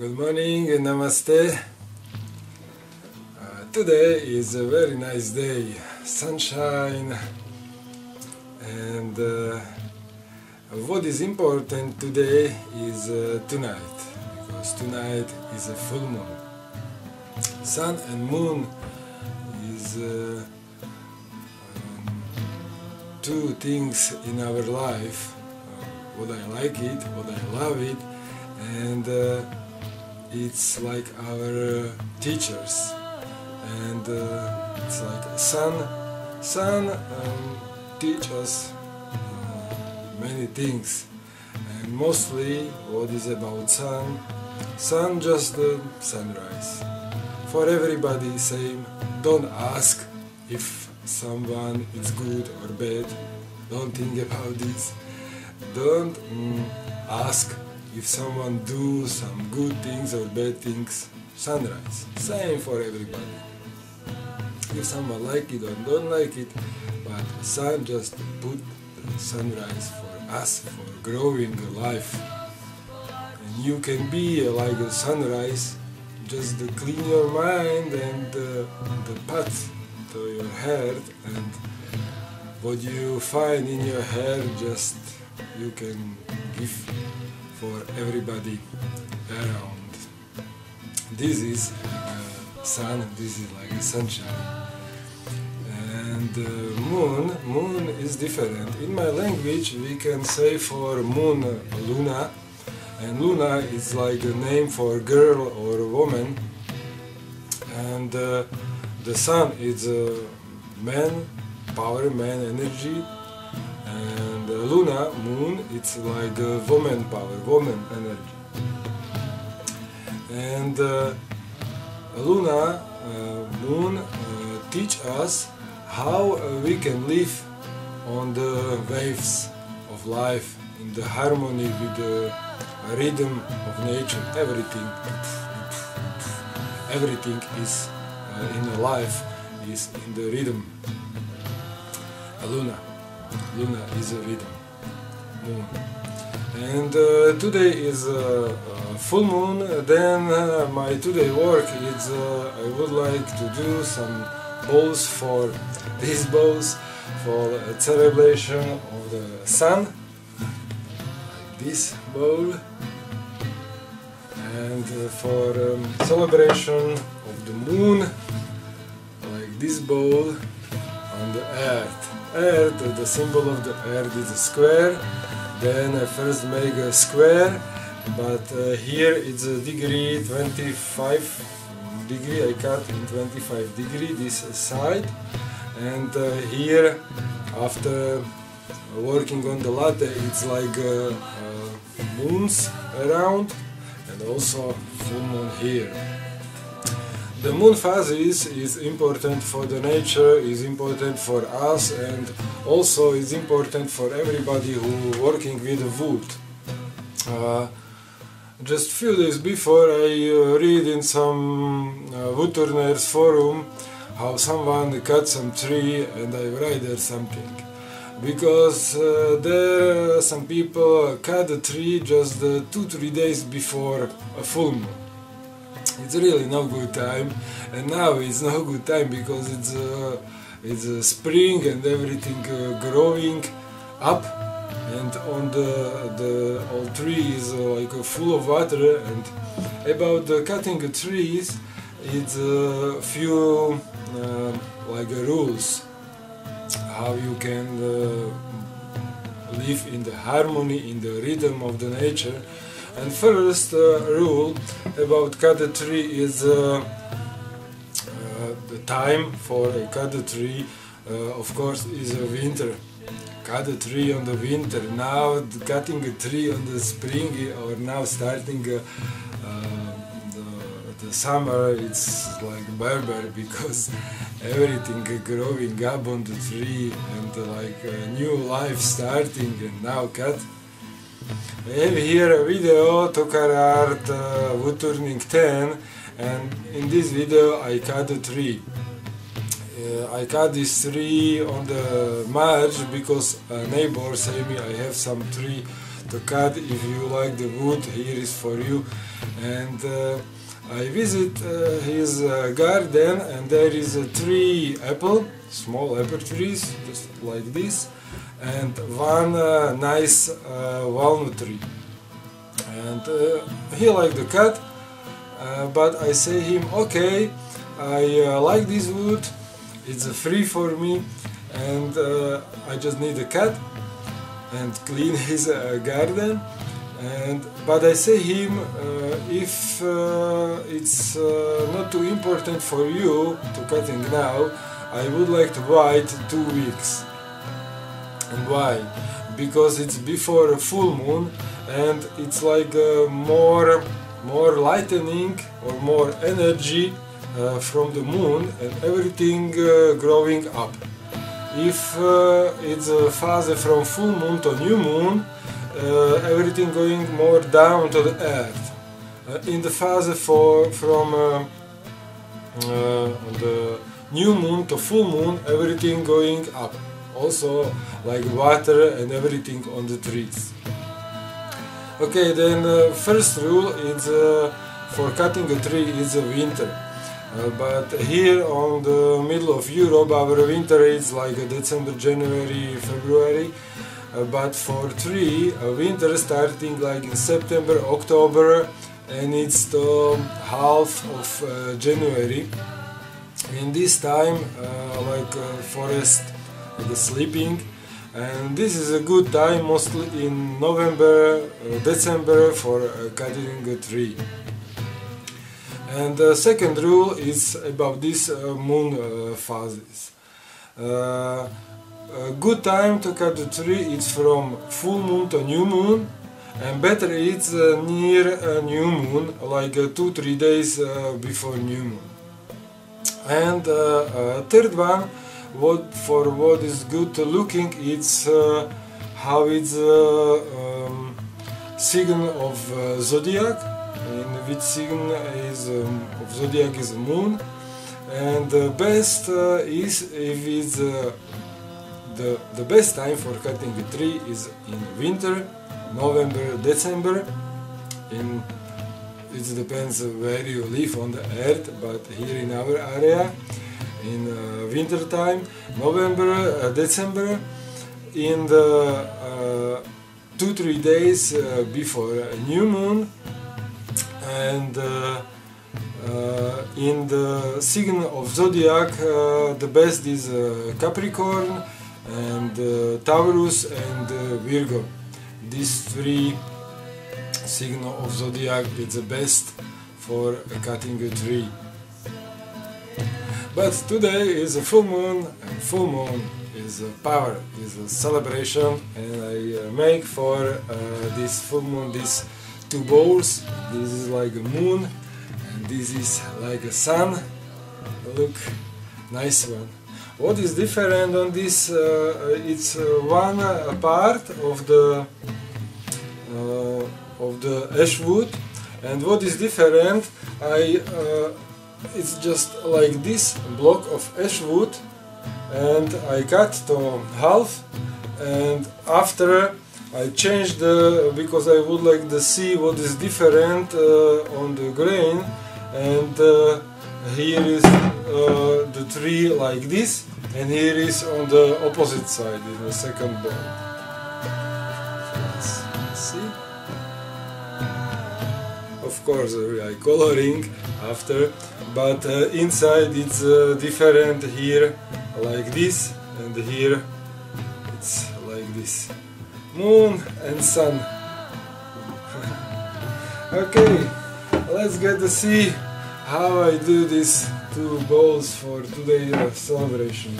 Good morning and namaste. Uh, today is a very nice day, sunshine, and uh, what is important today is uh, tonight, because tonight is a full moon. Sun and moon is uh, um, two things in our life. Uh, what I like it, what I love it, and uh, it's like our uh, teachers. And uh, it's like sun sun um, teach us uh, many things. And mostly what is about sun sun just the sunrise. For everybody same don't ask if someone is good or bad. Don't think about this. Don't mm, ask if someone do some good things or bad things sunrise. Same for everybody. If someone like it or don't like it but sun just put the sunrise for us for growing life. And you can be like a sunrise just clean your mind and uh, the path to your heart. And what you find in your head just you can give for everybody around. This is like sun, this is like a sunshine. And uh, moon, moon is different. In my language we can say for moon Luna, and Luna is like a name for girl or woman. And uh, the sun is a man, power, man energy, uh, Luna, moon, it's like a woman power, woman energy. And uh, Luna, uh, moon, uh, teach us how uh, we can live on the waves of life, in the harmony with the rhythm of nature, everything. Everything is uh, in life is in the rhythm. Luna. Luna is a rhythm, And uh, today is a, a, full moon. Then uh, my today work is uh, I would like to do some bowls for these bowls for a celebration of the sun. This bowl. And uh, for um, celebration of the moon, like this bowl on the earth earth, the symbol of the earth is a square. Then I first make a square, but uh, here it's a degree 25 degree. I cut in 25 degree this side, and uh, here after working on the latte, it's like uh, moons around, and also full moon here. The moon phases is important for the nature, is important for us and also is important for everybody who working with wood. Uh, just few days before I uh, read in some uh, woodturners forum how someone cut some tree and I write there something. Because uh, there some people cut the tree just uh, two three days before a full moon it's really no good time. And now it's no good time because it's uh, it's uh, spring and everything uh, growing up. And on the the all trees uh, like uh, full of water. And about cutting trees it's a few like rules. How you can live in the harmony in the rhythm of the nature and first uh, rule about cut a tree is uh, uh, the time for a cut a tree, of course, is a winter. Cut a tree on the winter. Now cutting a tree on the spring or now starting the, the summer it's like barber because everything growing up on the tree and like a new life starting and now cut I have here a video Tokar Art uh, Wood Turning 10 and in this video I cut a tree. Uh, I cut this tree on the march because a neighbor say me I have some tree to cut if you like the wood here is for you and uh, I visit uh, his uh, garden and there is a tree apple small apple trees just like this and one uh, nice uh, walnut tree. And he like the cut but I say him okay I uh, like this wood, it's uh, free for me and uh, I just need a cut and clean his uh, garden and but I say him uh, if uh, it's not too important for you to cutting now I would like to wait two weeks and why because it's before a full moon and it's like more more lightening or more energy uh, from the moon and everything uh, growing up. If uh, it's a phase from full moon to new moon, everything going more down to the earth. in the phase for, from the new moon to full moon, everything going up. Also like water and everything on the trees. Okay, then uh, first rule is uh, for cutting a tree is winter. Uh, but here on the middle of Europe our winter is like December, January, February uh, but for tree uh, winter starting like in September, October and it's the half of uh, January in this time uh, like forest like sleeping and this is a good time mostly in November, December for cutting a tree. And the second rule is about uh, moon uh, phases. Uh, a good time to cut the tree is from full moon to new moon and better it's uh, near a new moon like uh, two three days uh, before new moon. And third one what for what is good looking it's how it's um, sign of zodiac. In which sign is um, of zodiac is moon. And the best uh, is if it's uh, the the best time for cutting a tree is in winter november december. In it depends where you live on the earth but here in our area in uh, winter time november uh, december in the uh, two three days uh, before a new moon and uh, uh, in the sign of zodiac the best is Capricorn and uh, Taurus and uh, Virgo. These three sign of zodiac is the best for cutting a tree. But today is a full moon and full moon is a power is a celebration and I uh, make for uh, this full moon this two balls this is like a moon and this is like a sun. Look nice one what is different on this uh, it's uh, one uh, part of the uh, of the ash wood. And what is different I uh, it's just like this block of ash wood. And I cut to half. And after I changed the because I would like to see what is different uh, on the grain. And uh, here is uh, the tree like this and here is on the opposite side in the second bowl. see? Of course uh, I coloring after but uh, inside it's uh, different here like this and here it's like this moon and sun. okay, let's get to see how I do these two bowls for today's uh, celebration.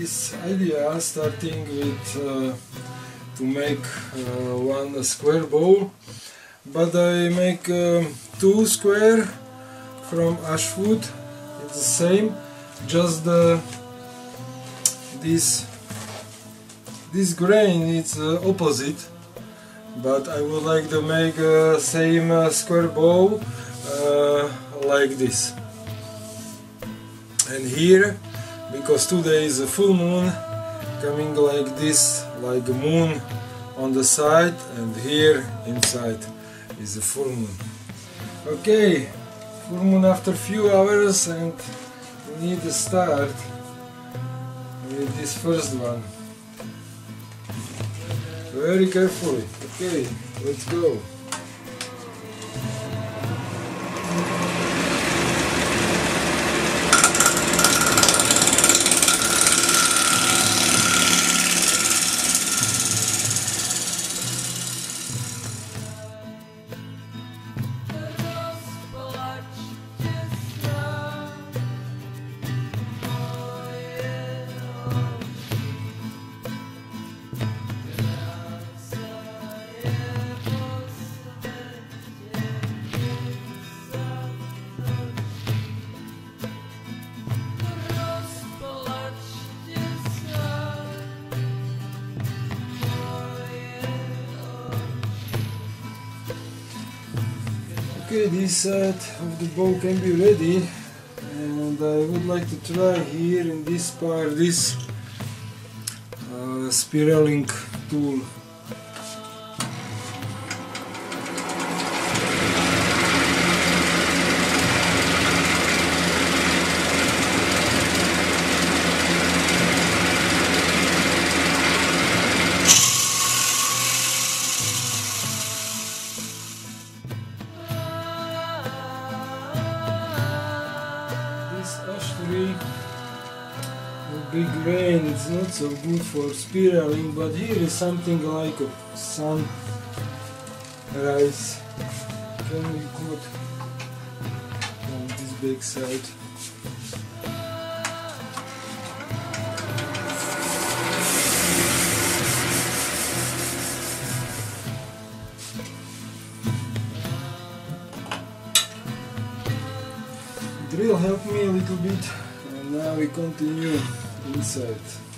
This idea starting with uh, to make uh, one square bowl but I make um, two square from ash wood. It's the same just the this this grain is uh, opposite but I would like to make uh, same uh, square bowl uh, like this. And here because today is a full moon coming like this like a moon on the side and here inside is a full moon. Okay full moon after few hours and we need to start with this first one. Very carefully. Okay let's go this side of the bow can be ready. And I would like to try here in this part this uh, spiraling tool good for spiraling but here is something like a sunrise can be good on this big side? Drill helped me a little bit and now we continue inside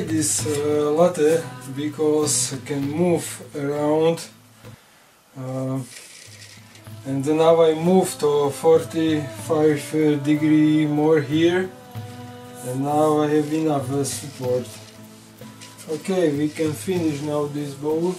like this uh, latte because I can move around uh, and now I move to 45 uh, degree more here and now I have enough support. Okay we can finish now this bowl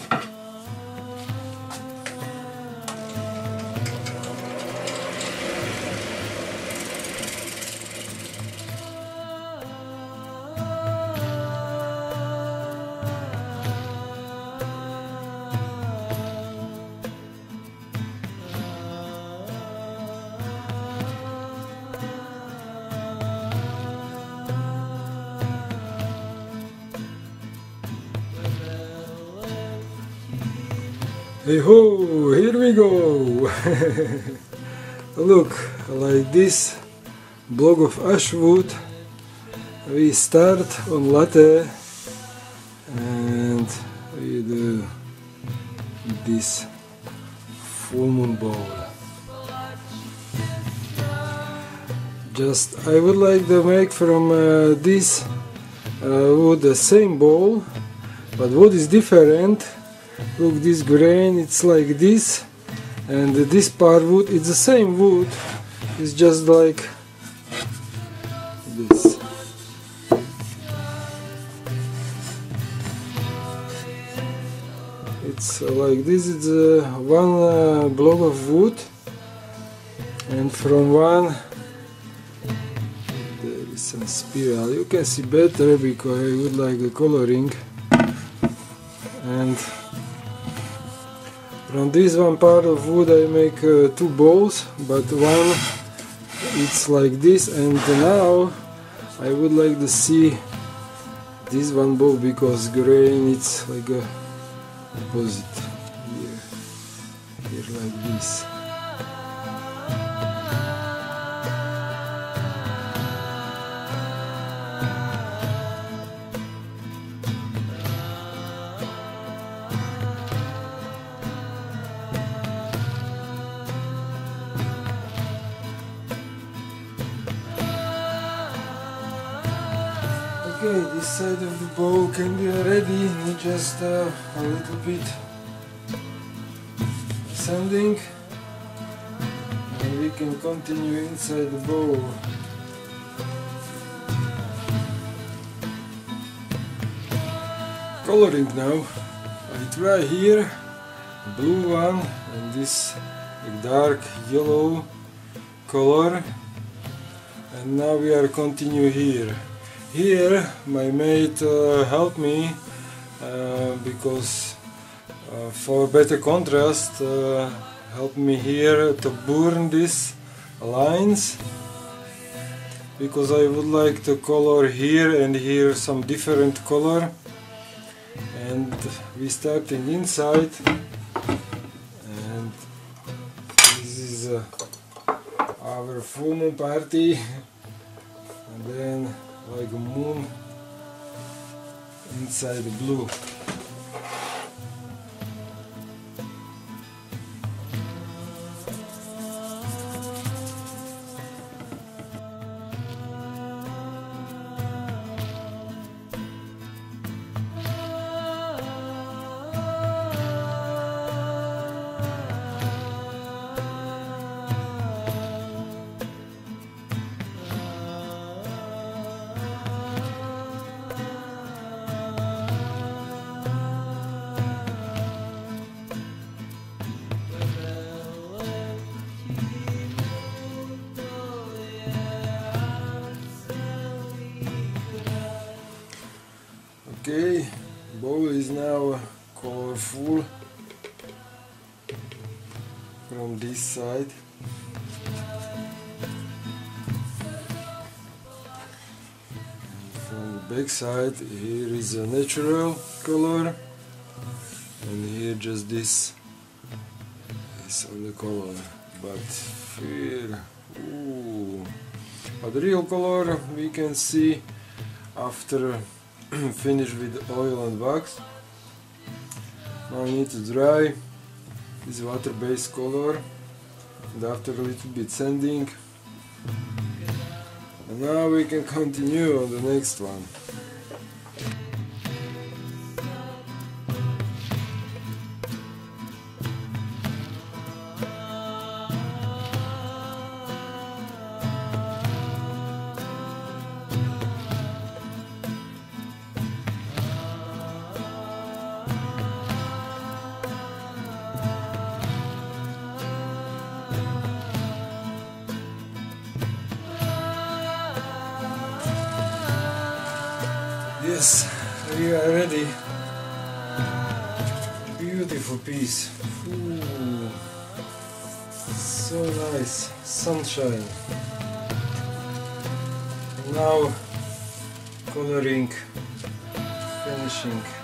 Hey ho, here we go! Look, like this block of ash wood, we start on latte and we do this full moon bowl. Just I would like to make from uh, this uh, wood the same bowl, but what is different look this grain it's like this and this part wood it's the same wood. It's just like this. It's like this it's uh, one uh, block of wood and from one there is some spiral. You can see better because I would like the coloring. And from this one part of wood I make uh, two balls but one it's like this and now I would like to see this one ball because grain it's like a opposite here here like this side of the bow can be ready, need just uh, a little bit sanding and we can continue inside the bow. Coloring now, I try here, blue one and this dark yellow color and now we are continue here here my mate uh, helped me uh, because uh, for better contrast uh, helped me here to burn these lines because I would like to color here and here some different color. And we starting inside and this is uh, our full moon party. And then like a moon inside the blue. Okay, bowl is now colorful from this side. From the back side, here is a natural color, and here just this is on the color. But here, ooh, but the real color we can see after finish with oil and wax. Now I need to dry this water-based color and after a little bit sanding. And now we can continue on the next one we are ready. Beautiful piece. Ooh, so nice. Sunshine. Now coloring, finishing.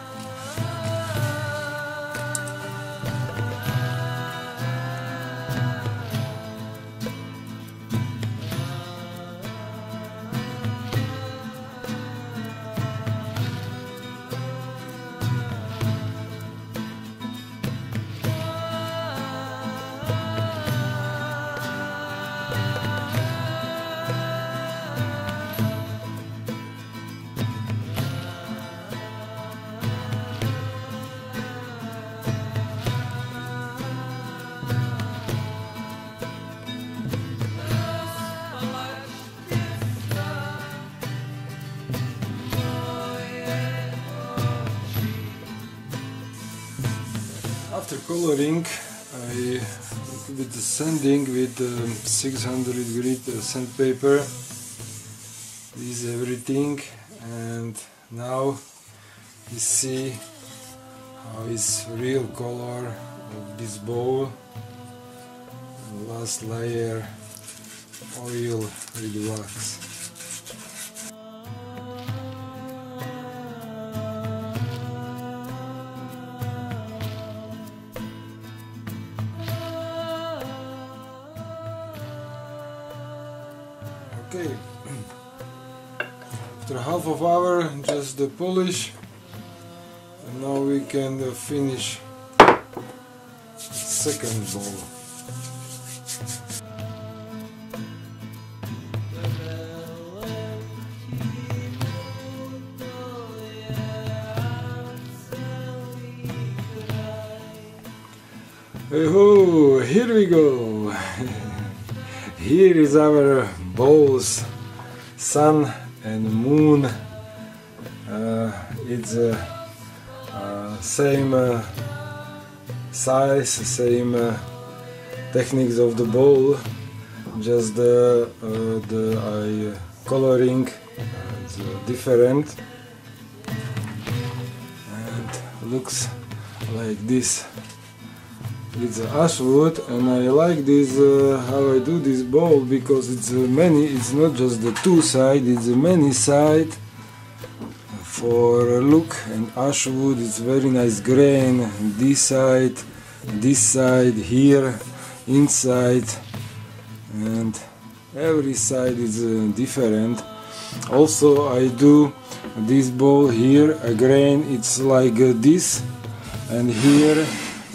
After coloring, I little the sanding with um, 600 grit sandpaper. This is everything. And now you see how is real color of this bowl. Last layer oil with wax half hour just the polish and now we can uh, finish second bowl Oh, here we go. here is our bowls, sun and moon. It's uh, uh, same uh, size, same techniques of the bowl, just the the coloring is different. And looks like this. It's ash wood and I like this uh, how I do this bowl because it's uh, many it's not just the two side it's many side for look and ash wood it's very nice grain. This side this side here inside. And every side is uh, different. Also I do this bowl here a grain it's like uh, this. And here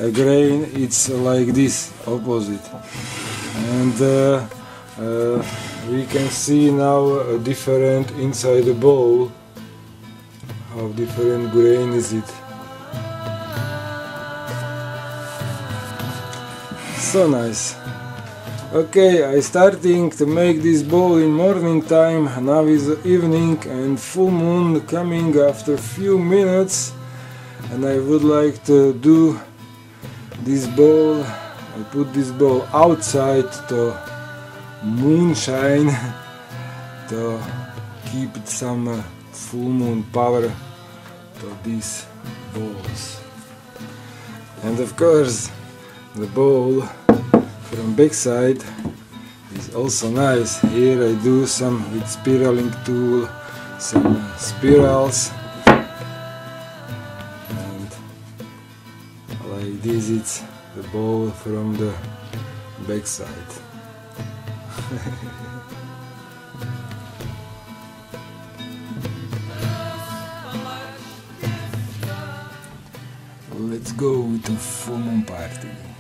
a grain it's like this opposite. And uh, uh, we can see now a different inside the bowl how different grain is it? So nice. Okay I starting to make this bowl in morning time. Now is evening and full moon coming after few minutes. And I would like to do this bowl I put this bowl outside to moonshine to keep some uh, full moon power to these bowls and of course the bowl from backside is also nice. Here I do some with spiraling tool some spirals. And like this it's the ball from the backside let's go to full moon party